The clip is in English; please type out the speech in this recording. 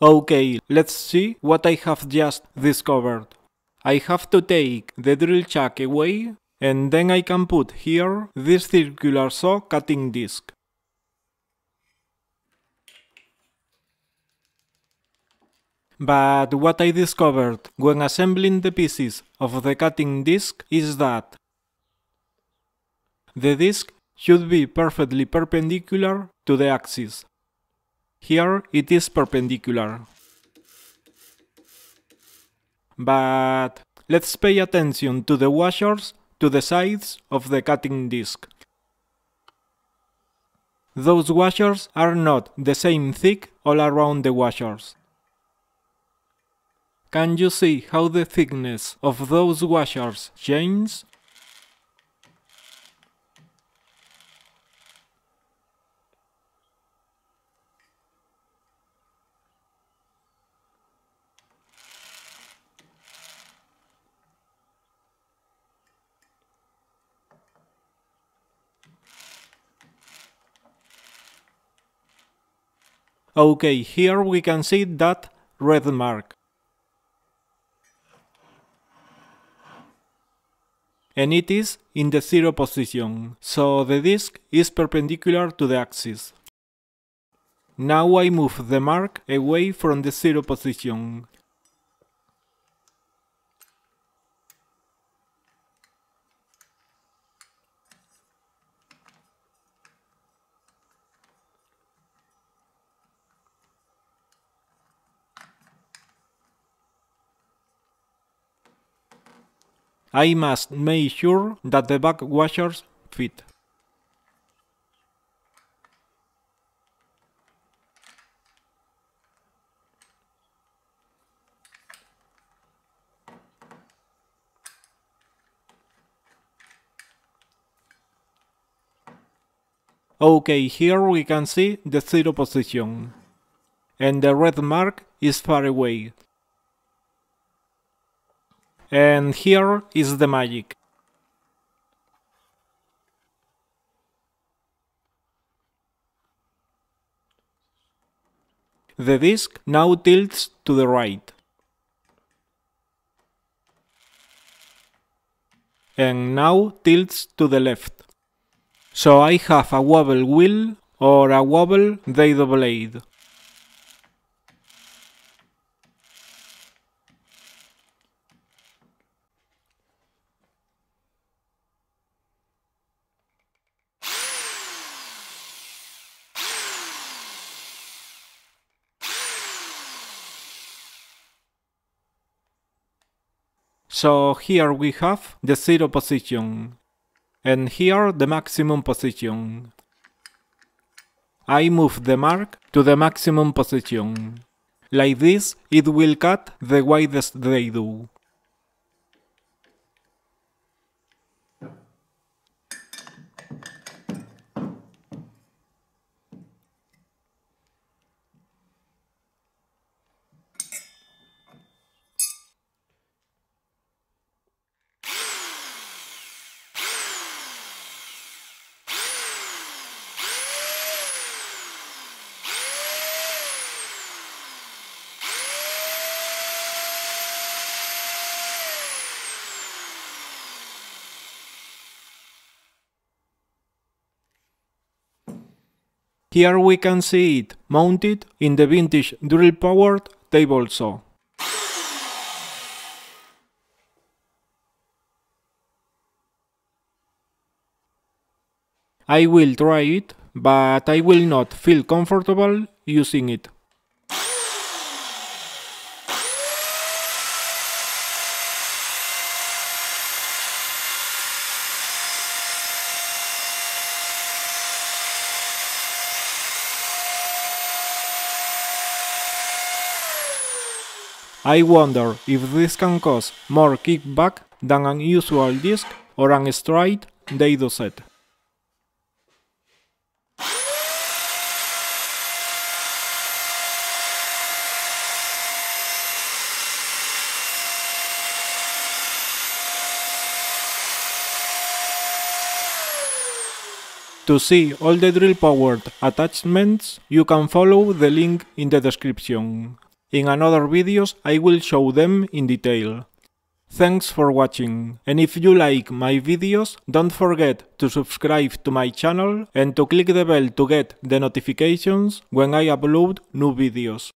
Okay, let's see what I have just discovered. I have to take the drill chuck away and then I can put here this circular saw cutting disc. But what I discovered when assembling the pieces of the cutting disc is that the disc should be perfectly perpendicular to the axis. Here it is perpendicular. But let's pay attention to the washers to the sides of the cutting disc. Those washers are not the same thick all around the washers. Can you see how the thickness of those washers changes? Okay, here we can see that red mark. And it is in the zero position, so the disk is perpendicular to the axis. Now I move the mark away from the zero position. I must make sure that the back washers fit. Okay, here we can see the zero position. And the red mark is far away. And here is the magic. The disc now tilts to the right. And now tilts to the left. So I have a wobble wheel or a wobble dado blade. So here we have the zero position. And here the maximum position. I move the mark to the maximum position. Like this, it will cut the widest dado. Here we can see it mounted in the vintage drill-powered table saw. I will try it, but I will not feel comfortable using it. I wonder if this can cause more kickback than an usual disc or an straight dado set. To see all the drill powered attachments, you can follow the link in the description. In another videos I will show them in detail. Thanks for watching, and if you like my videos, don't forget to subscribe to my channel and to click the bell to get the notifications when I upload new videos.